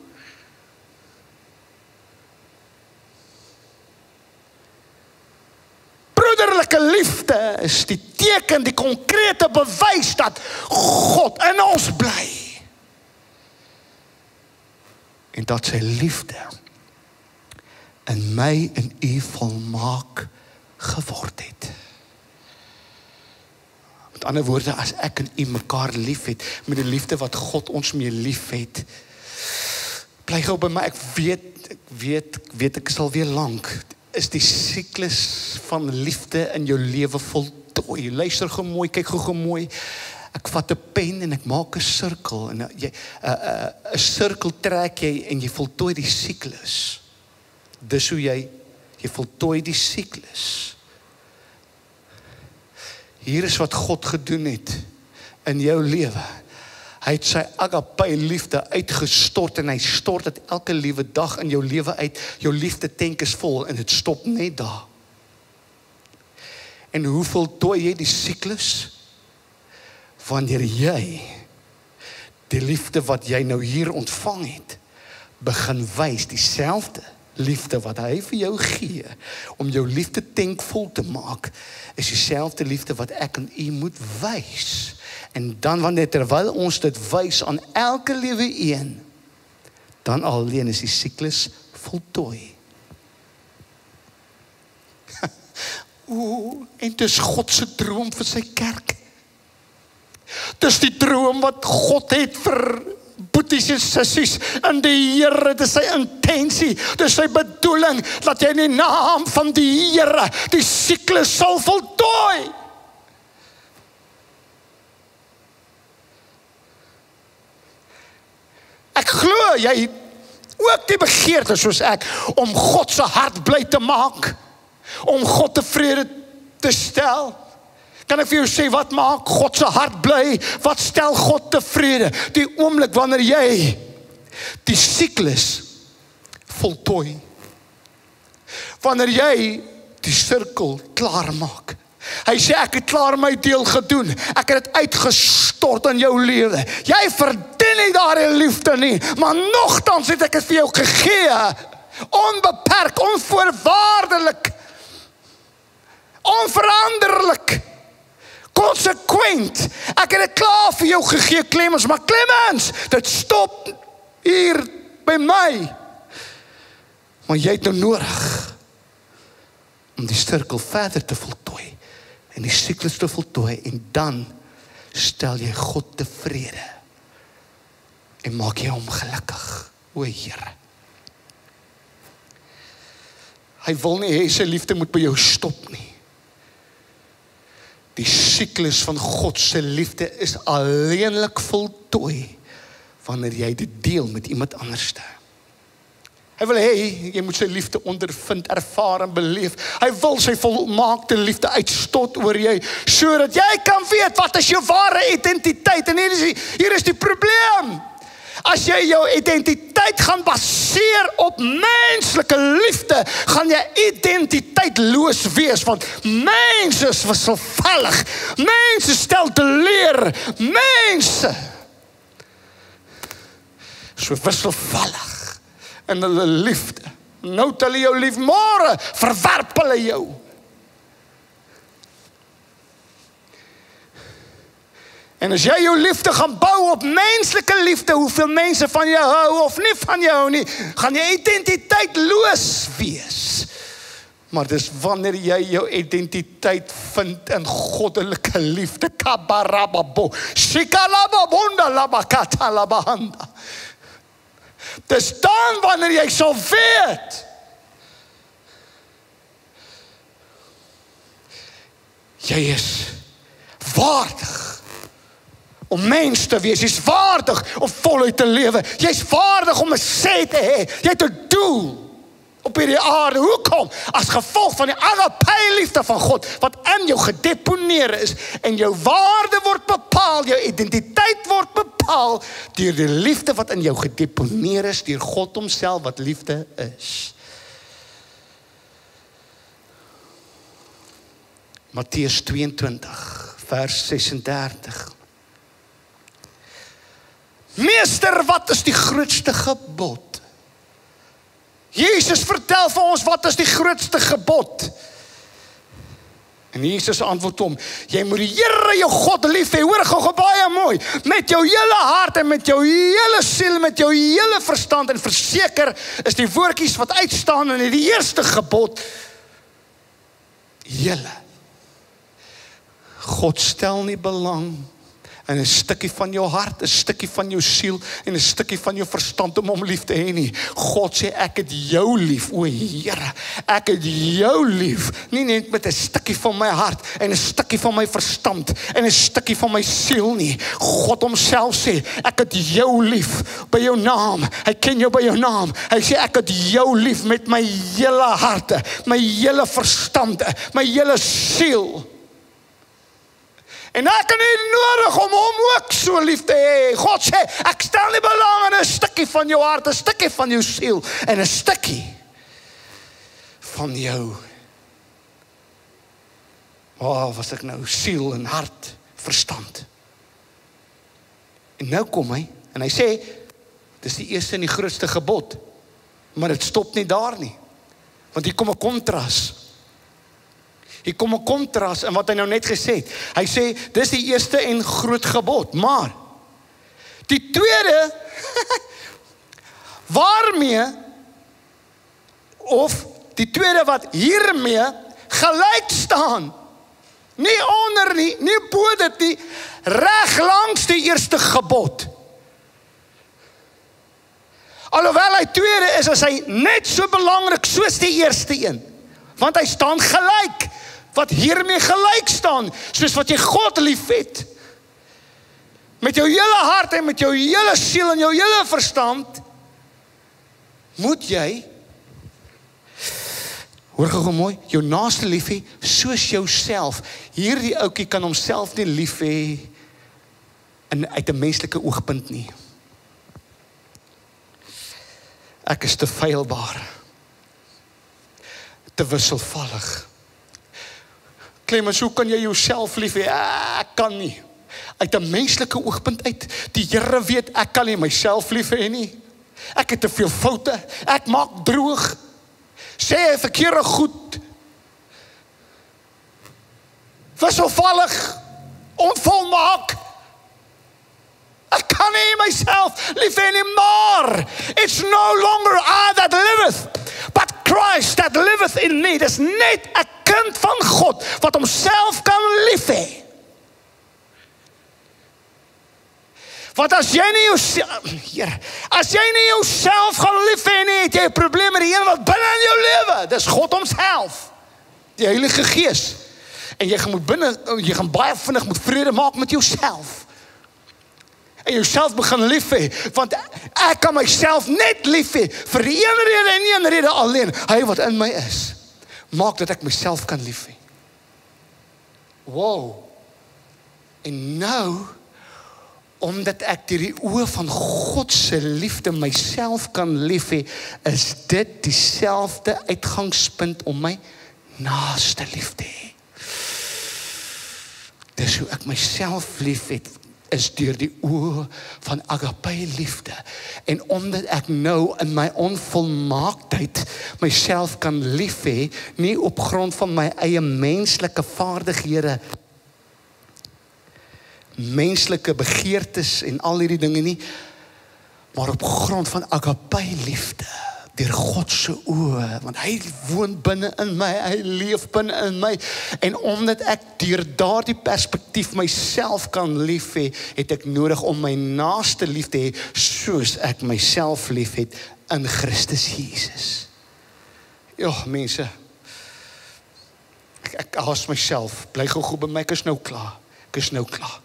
Broederlike liefde is die teken, die konkrete bewys dat God in ons bly. En dat sy liefde in my en u volmaak geword het. Met ander woorde, as ek en u mekaar liefhet met die liefde wat God ons mee liefhet, bly gou by my. Ek weet ek weet weet ek sal weer lank is die siklus van liefde in jou lewe voltooi. Luister gou mooi, kyk gou gou mooi. Ek vat 'n pen en ek maak 'n sirkel en jy 'n 'n 'n sirkel trek jy en jy voltooi die siklus. Dis hoe jy jy voltooi die siklus. Hier is wat God gedoen het in jou lewe. Hy het sy agape liefde uitgestort en hy stort dit elke liewe dag in jou lewe uit. Jou liefde tank is vol en dit stop net daar. En hoe voltooi jy die siklus? Wanneer jy die liefde wat jy nou hier ontvang het, begin wys dieselfde liefde wat hy vir jou gee om jou liefde tank vol te maak, is dieselfde liefde wat ek aan u moet wys. En dan wanneer terwyl ons dit wys aan elke liewe een, dan alleen is die siklus voltooi. O, en dis God se droom vir sy kerk. Dis die droom wat God het vir boeties en sissies in die Here. Dis sy intensie, dis sy bedoeling dat jy in die naam van die Here die siklus sal voltooi. Ek glo jy ook die begeerte soos ek om God se hart bly te maak, om God tevrede te stel. Kan ek vir jou sê wat maak God se hart bly? Wat stel God tevrede? Die oomblik wanneer jy die siklus voltooi. Wanneer jy die sirkel klaar maak. Hy sê ek het klaar my deel gedoen. Ek het dit uitgestort in jou lewe. Jy verdien nie daardie liefde nie, maar nogtans het ek dit vir jou gegee. Onbeperk, onvoorwaardelik. Onveranderlik konsekwent. Ek het dit klaar vir jou gegee Clemens, maar Clemens, dit stop hier by my. Maar jy het nou nodig om die sirkel verder te voltooi en die siklus te voltooi en dan stel jy God tevrede en maak jy hom gelukkig, o Here. Hy wil nie hê sy liefde moet by jou stop nie. Die siklus van God se liefde is alleenlik voltooi wanneer jy dit deel met iemand anderste. Hy wil hê jy moet sy liefde ondervind, ervaar en beleef. Hy wil sy volmaakte liefde uitstot oor jou sodat jy kan weet wat is jou ware identiteit en hier is die, hier is die probleem. As jy jou identiteit gaan baseer op menslike liefde, gaan jy identiteitloos wees want mense is wisselvallig. Mense stel te leer. Mense so wisselvallig in hulle liefde. Nou tel jy jou lief môre verwerp hulle jou. En as jy jou liefde gaan bou op menslike liefde, hoeveel mense van jou hou of nie van jou nie, gaan jy identiteitloos wees. Maar dis wanneer jy jou identiteit vind in goddelike liefde, kabarababo, shikalababonda labakata labahanda. Dis dan wanneer jy sal weet jy is waardig om mens te wees. Jy's waardig om voluit te lewe. Jy's waardig om 'n sê te hê. Jy het 'n doel op hierdie aarde. Hoekom? As gevolg van die agape liefde van God wat in jou gedeponeer is en jou waarde word bepaal, jou identiteit word bepaal deur die liefde wat in jou gedeponeer is deur God homself wat liefde is. Matteus 22 vers 36 Meester, wat is die grootste gebod? Jesus vertel vir ons wat is die grootste gebod? En Jesus antwoord hom: Jy moet die Here jou God lief hê. Hoor gou baie mooi. Met jou hele hart en met jou hele siel, met jou hele verstand en verseker is die woordjies wat uitstaan in die eerste gebod. Julle God stel nie belang en 'n stukkie van jou hart, 'n stukkie van jou siel en 'n stukkie van jou verstand om hom lief te hê nie. God sê ek het jou lief, o Here. Ek het jou lief, nie net met 'n stukkie van my hart en 'n stukkie van my verstand en 'n stukkie van my siel nie. God homself sê ek het jou lief by jou naam. Hy ken jou by jou naam. Hy sê ek het jou lief met my hele hart, my hele verstand, my hele siel. En ek het nie nodig om hom ook so lief te hê. God sê, ek stel nie belang in 'n stukkie van jou hart, 'n stukkie van jou siel en 'n stukkie van jou. Waar oh, was ek nou? Siel en hart, verstand. En nou kom hy en hy sê dis die eerste en die grootste gebod. Maar dit stop nie daar nie. Want hier kom 'n kontras. Hier kom 'n kontras in wat hy nou net gesê het. Hy sê dis die eerste en groot gebod, maar die tweede waarmee of die tweede wat hiermee gelyk staan. Nie onder nie, nie bo dit nie, reg langs die eerste gebod. Alhoewel hy tweede is, is hy net so belangrik soos die eerste een. Want hy staan gelyk wat hiermee gelyk staan, soos wat jy God liefhet. Met jou hele hart en met jou hele siel en jou hele verstand moet jy Hoor gou mooi, jou naaste lief hê soos jouself. Hierdie ouetjie kan homself nie lief hê in uit 'n menslike oogpunt nie. Ek is te feilbaar. Te wisselvallig. Clemens, hoe kan jy jouself lief hê? Ek kan nie. Uit 'n menslike oogpunt uit, die Here weet ek kan nie myself lief hê nie. Ek het te veel foute. Ek maak droog sê verkeerde goed. Wisselvallig, onvolmaak. Ek kan nie myself lief hê nie maar. It's no longer I that liveth, but Christ that liveth in me. Dis net 'n kind van God wat homself kan lief hê. Want as jy nie jouself Here, as jy nie jouself gaan lief hê nie, het jy 'n probleem met die een wat binne in jou lewe. Dis God homself. Die Heilige Gees. En jy moet binne jy gaan baie vinnig moet vrede maak met jouself. En jouself begin lief hê, want ek kan myself net lief hê vir die een rede en een rede alleen, hy wat in my is. Maak dat ek myself kan lief hê. Wow. En nou omdat ek deur die oë van God se liefde myself kan lief hê, is dit dieselfde uitgangspunt om my naaste lief te hê. Dis hoe ek myself liefhet is deur die oë van agape liefde. En omdat ek nou in my onvolmaaktheid myself kan lief hê nie op grond van my eie menslike vaardighede menslike begeertes en al hierdie dinge nie maar op grond van agape liefde deur God se oë want hy woon binne in my hy leef binne in my. En omdat ek deur daardie perspektief myself kan lief hê het ek nodig om my naaste lief te hê soos ek myself liefhet in Christus Jesus. Ja mense. Ek ek haas myself. Bly gou goed by my ek is nou klaar. Ek is nou klaar.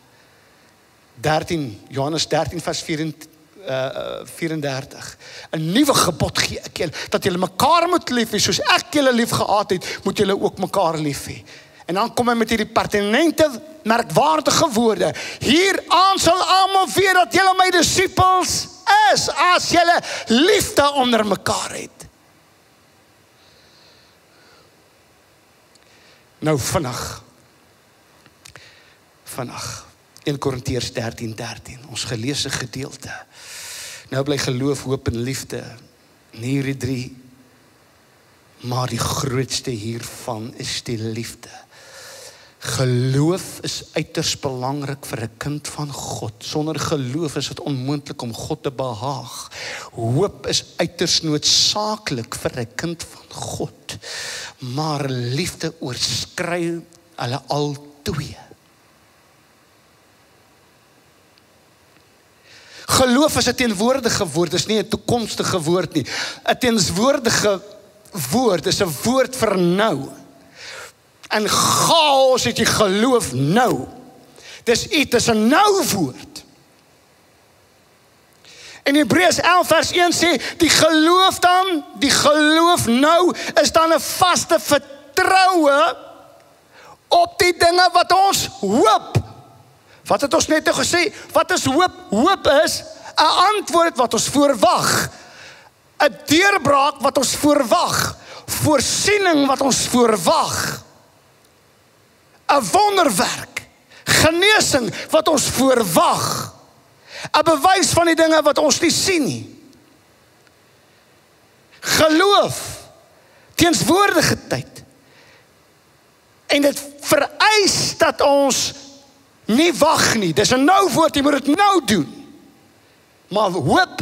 13 Johannes 13 vers 34 uh 34 'n nuwe gebod gee ek julle dat julle mekaar moet lief hê soos ek julle lief gehad het moet julle ook mekaar lief hê. En dan kom hy met hierdie pertinente merkwaardige woorde. Hieraan sal almal weet dat julle my disippels is as julle liefde onder mekaar het. Nou vinnig vinnig 1 Korintiërs 13:13 13, ons geleesde gedeelte. Nou bly geloof, hoop en liefde. Nie hierdie drie maar die grootste hiervan is die liefde. Geloof is uiters belangrik vir 'n kind van God. Sonder geloof is dit onmoontlik om God te behaag. Hoop is uiters noodsaaklik vir 'n kind van God. Maar liefde oorskry hulle al twee. Geloof is 'n teenwoordige woord, is nie 'n toekomstige woord nie. 'n Teenwoordige woord is 'n woord vir nou. En chaos het jy geloof nou. Dis iets, dis 'n nou woord. In Hebreërs 11 vers 1 sê die geloof dan, die geloof nou is dan 'n vaste vertroue op die dinge wat ons hoop. Wat het ons net nou gesê? Wat is hoop? Hoop is 'n antwoord wat ons verwag. 'n Deurbraak wat ons verwag. Voorsiening wat ons verwag. 'n Wonderwerk. Genesing wat ons verwag. 'n Bewys van die dinge wat ons nie sien nie. Geloof teenswoordige tyd. En dit vereis dat ons nie wag nie. Dis 'n nou woord, jy moet dit nou doen. Maar hoop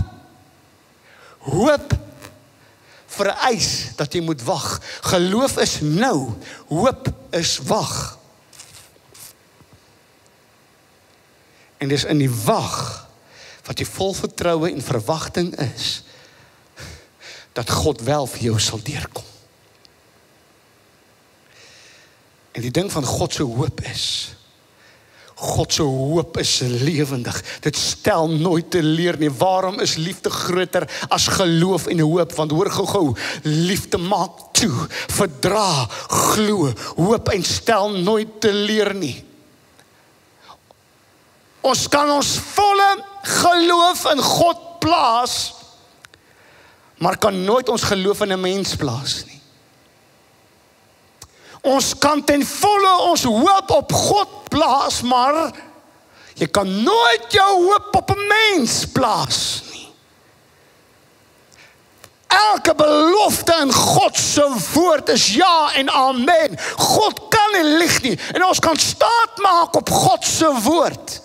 hoop vereis dat jy moet wag. Geloof is nou, hoop is wag. En dis in die wag wat jy vol vertroue en verwagting is dat God wel vir jou sal deurkom. En die ding van God se hoop is God se hoop is lewendig. Dit stel nooit teleur nie. Waarom is liefde groter as geloof en hoop? Want hoor gou-gou, liefde maak toe, verdra, glo, hoop en stel nooit teleur nie. Ons kan ons volle geloof in God plaas, maar kan nooit ons geloof in 'n mens plaas nie. Ons kan ten volle ons hoop op God plaas, maar jy kan nooit jou hoop op 'n mens plaas nie. Elke belofte in God se woord is ja en amen. God kan nie lieg nie en ons kan staat maak op God se woord.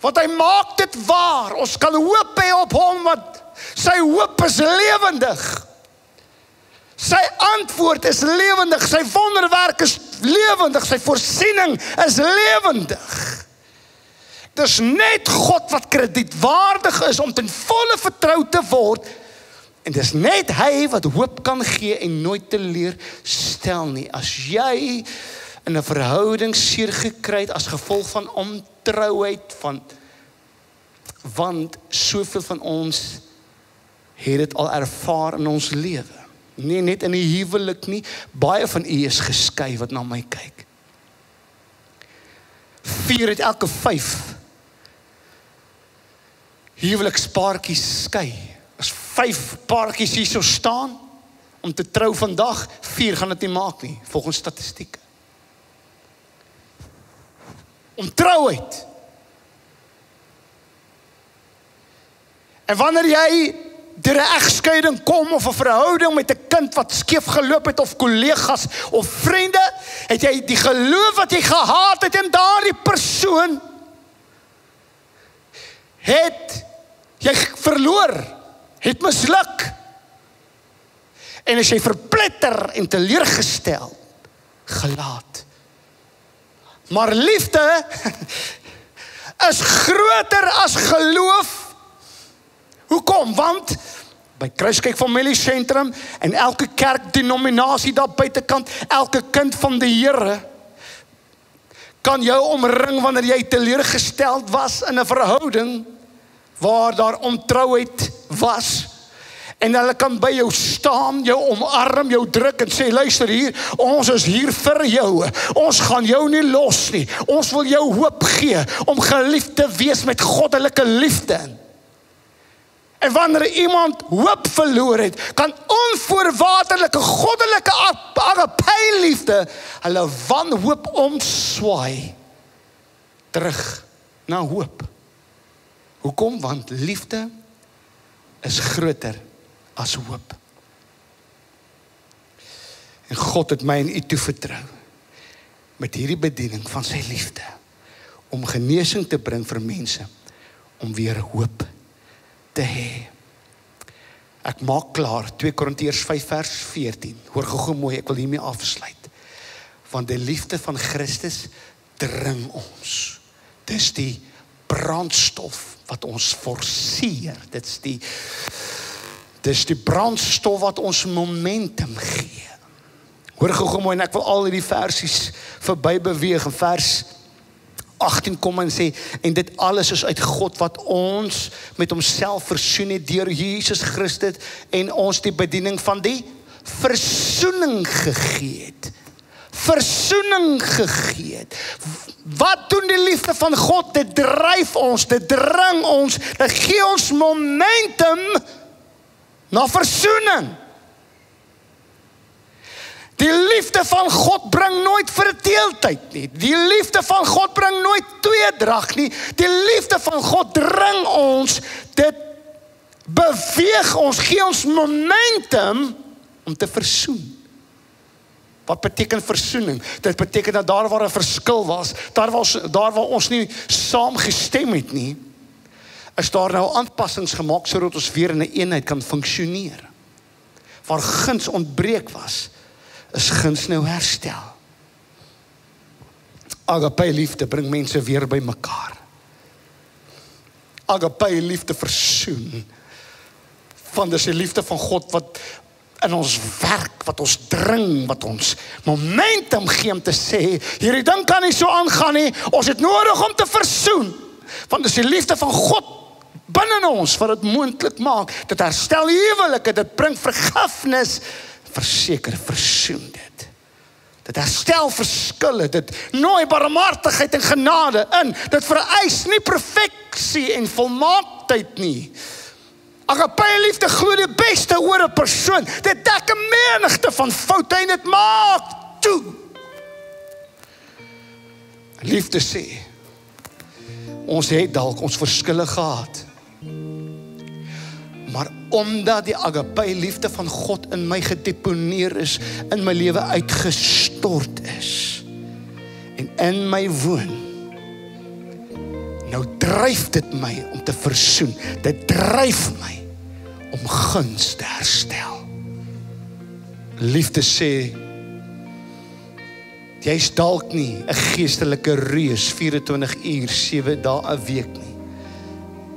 Want hy maak dit waar. Ons kan hoop hê op hom wat sy hoop is lewendig. Sy antwoord is lewendig, sy wonderwerk is lewendig, sy voorsiening is lewendig. Dis net God wat kredietwaardig is om ten volle vertrou te word. En dis net hy wat hoop kan gee en nooit teleur stel nie. As jy in 'n verhouding seer gekry het as gevolg van ontrouheid van want soveel van ons het dit al ervaar in ons lewe. Nee, net in die huwelik nie. Baie van u is geskei wat na my kyk. Vier uit elke 5 huwelikspaartjies skei. As 5 paartjies hier sou staan om te trou vandag, 4 gaan dit nie maak nie volgens statistieke. Om trouheid. En wanneer jy deur 'n egskeiding kom of 'n verhouding met 'n kind wat skeef geloop het of kollegas of vriende, het jy die geloof wat jy gehad het in daardie persoon het jy verloor, het misluk. En as jy verpletter en teleurgestel gelaat. Maar liefde is groter as geloof Hoekom? Want by Kruiskyk Familie Sentrum en elke kerkdenominasie daar buitekant, elke kind van die Here kan jou omring wanneer jy teleurgesteld was in 'n verhouding waar daar ontrouheid was en hulle kan by jou staan, jou omarm, jou druk en sê luister hier, ons is hier vir jou. Ons gaan jou nie los nie. Ons wil jou hoop gee om geliefd te wees met goddelike liefde. En wanneer iemand hoop verloor het, kan onvoorwaardelike goddelike agape liefde hulle wanhoop omswaai terug na hoop. Hoekom? Want liefde is groter as hoop. En God het my en u toe vertrou met hierdie bediening van sy liefde om genesing te bring vir mense om weer hoop te hê. Ek maak klaar 2 Korintiërs 5 vers 14. Hoor gou-gou mooi, ek wil hiermee afsluit. Want die liefde van Christus dring ons. Dis die brandstof wat ons forceer. Dit's die dis die brandstof wat ons momentum gee. Hoor gou-gou mooi en ek wil al hierdie versies verby beweeg in vers 18 kom en sê en dit alles is uit God wat ons met homself versoen het deur Jesus Christus en ons die bediening van die versoening gegee het. Versoening gegee het. Wat doen die liefde van God? Dit dryf ons, dit dring ons, dit gee ons momentum na versoening. Die liefde van God bring nooit verdeeldheid nie. Die liefde van God bring nooit tweedrag nie. Die liefde van God dring ons dit beweeg ons, gee ons momentum om te versoen. Wat beteken versoening? Dit beteken dat daar waar 'n verskil was, daar was daar waar ons nie saamgestem het nie, is daar nou aanpassings gemaak sodat ons weer in 'n een eenheid kan funksioneer. waar guns ontbreek was, is guns nou herstel. Agape liefde bring mense weer by mekaar. Agape liefde versoen. Van dis die liefde van God wat in ons werk, wat ons dring, wat ons momentum gee om te sê, hierdie ding kan nie so aangaan nie. Ons het nodig om te versoen. Want dis die liefde van God binne ons wat dit moontlik maak. Dit herstel huwelike, dit bring vergifnis, verseker versoen dit. Dit herstel verskille, dit nooi barmhartigheid en genade in. Dit vereis nie perfeksie en volmaaktheid nie. Agape liefde glo die beste oor 'n persoon. Dit dek 'n menigte van foute en dit maak toe. Liefde sê ons het dalk ons verskille gehad. Maar omdat die agape liefde van God in my gedeponeer is, in my lewe uitgestort is en in my woon. Nou dryf dit my om te versoen. Dit dryf my om guns te herstel. Liefde sê jy's dalk nie 'n geestelike reus 24 uur 7 dae 'n week nie.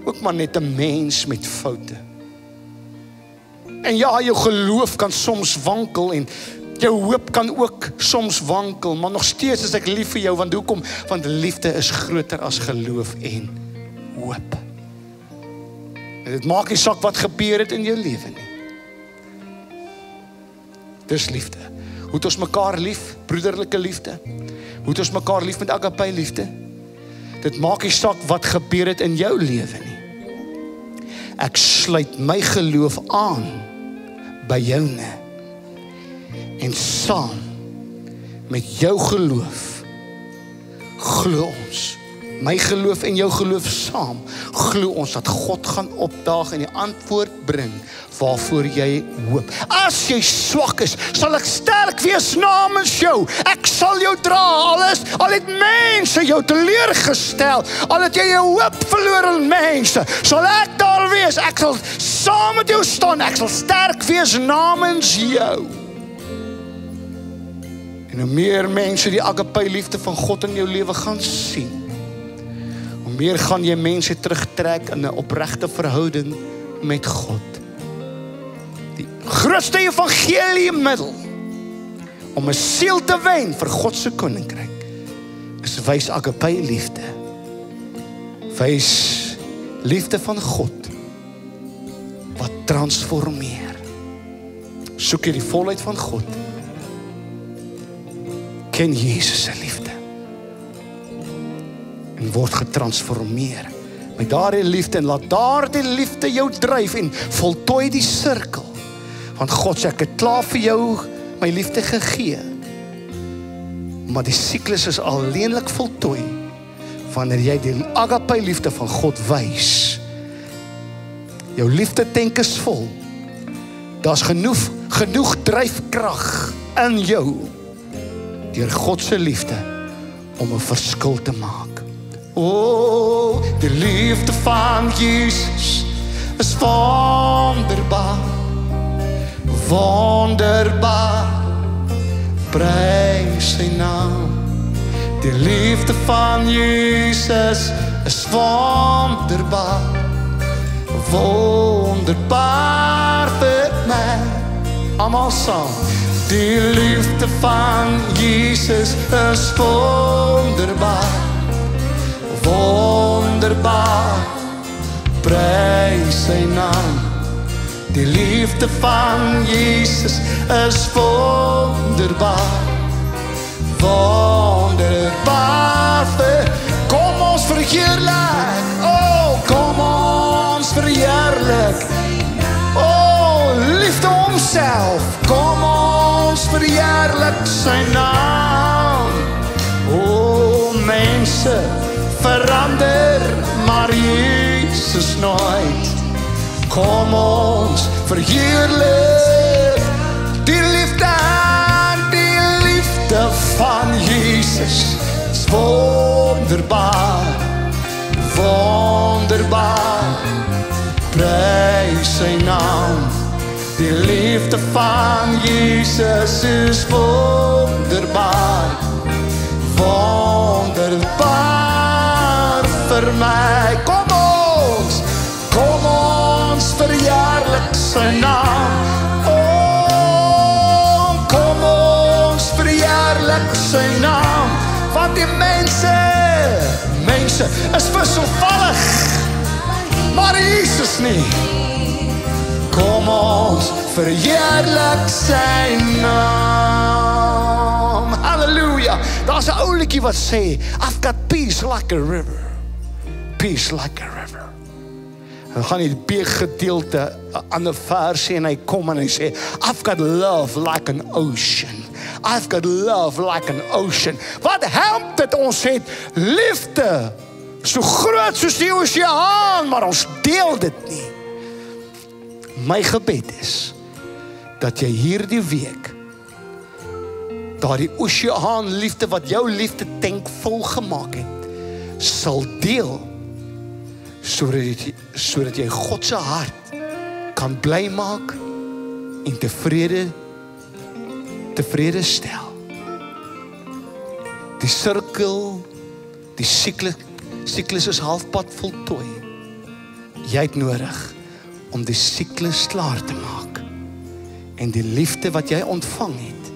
Ook maar net 'n mens met foute. En ja, jou geloof kan soms wankel en jou hoop kan ook soms wankel, maar nog steeds is ek lief vir jou want hoekom? Want liefde is groter as geloof en hoop. En dit maak nie saak wat gebeur het in jou lewe nie. Dis liefde. Hoe het ons mekaar lief? Broederlike liefde. Hoe het ons mekaar lief met agape liefde? Dit maak nie saak wat gebeur het in jou lewe nie. Ek sluit my geloof aan by joune. En saam met jou geloof glo ons my geloof en jou geloof saam glo ons dat God gaan opdaag en die antwoord bring waarvoor jy hoop. As jy swak is, sal ek sterk wees namens jou. Ek sal jou dra alles al het mense jou teleurgestel, al het jy jou hoop verloor in mense, sal ek daar wees. Ek sal saam met jou staan. Ek sal sterk wees namens jou. En hoe meer mense die agape liefde van God in jou lewe gaan sien, meer gaan jy mense terugtrek in 'n opregte verhouding met God. Die grootste evangelie middel om 'n siel te wen vir God se koninkryk is wys agape liefde. Wys liefde van God wat transformeer. Soek jy die volheid van God? Ken Jesus se liefde en word getransformeer met daardie liefde en laat daardie liefde jou dryf en voltooi die sirkel. Want God sê ek het klaar vir jou my liefde gegee. Maar die siklus is alleenlik voltooi wanneer jy die agape liefde van God wys. Jou liefde tank is vol. Daar's genoeg genoeg dryfkrag in jou deur God se liefde om 'n verskil te maak. O, die liefde van Jesus is wonderbaar. Wonderbaar. Prys sy naam. Die liefde van Jesus is wonderbaar. Wonderbaar vir my. Almal saam. Die liefde van Jesus is wonderbaar wonderbaar. Prys sy naam. Die liefde van Jesus is wonderbaar. Wonderbaar kom ons verheerlik. Oh kom ons verheerlik. Oh liefde homself kom ons verheerlik sy naam. Oh mense verander maar Jesus nooit. Kom ons verheerlik die liefde die liefde van Jesus is wonderbaar wonderbaar. Prys sy naam. Die liefde van Jesus is wonderbaar. Wonderbaar sy naam. Want die mense, mense is wisselvallig. Maar Jesus nie. Kom ons verheerlik sy naam. Halleluja. Daar's 'n ou liedjie wat sê, I've got peace like a river. Peace like a river. En gaan die B gedeelte 'n ander versie en hy kom en hy sê, I've got love like an ocean. I've got love like an ocean. Wat help dit ons het liefde so groot soos die oseaan, maar ons deel dit nie. My gebed is dat jy hierdie week daardie oseaan liefde wat jou liefde tank vol gemaak het, sal deel sodat jy sodat jy God se hart kan bly maak en tevrede tevrede stel. Die sirkel, die siklus siklus is halfpad voltooi. Jy het nodig om die siklus klaar te maak. En die liefde wat jy ontvang het,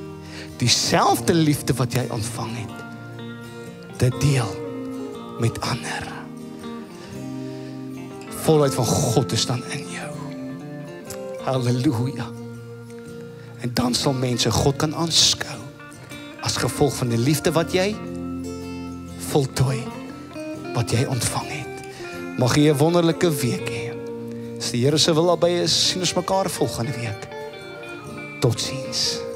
dieselfde liefde wat jy ontvang het, te deel met ander. Volheid van God is dan in jou. Halleluja. En dan sal mense God kan aanskou as gevolg van die liefde wat jy voltooi wat jy ontvang het. Mag jy 'n wonderlike week hê. As die Here se wil naby is, sien ons mekaar volgende week. Totsiens.